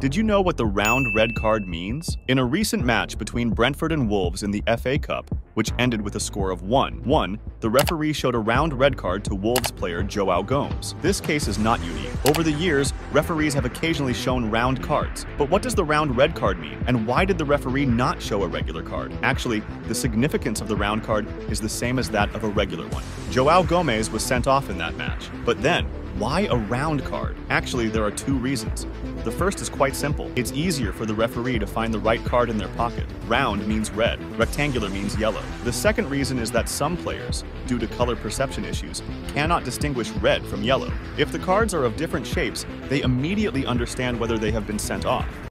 Did you know what the round red card means? In a recent match between Brentford and Wolves in the FA Cup, which ended with a score of 1-1, the referee showed a round red card to Wolves player Joao Gomes. This case is not unique. Over the years, referees have occasionally shown round cards. But what does the round red card mean, and why did the referee not show a regular card? Actually, the significance of the round card is the same as that of a regular one. Joao Gomes was sent off in that match. But then, why a round card? Actually, there are two reasons. The first is quite simple. It's easier for the referee to find the right card in their pocket. Round means red, rectangular means yellow. The second reason is that some players, due to color perception issues, cannot distinguish red from yellow. If the cards are of different shapes, they immediately understand whether they have been sent off.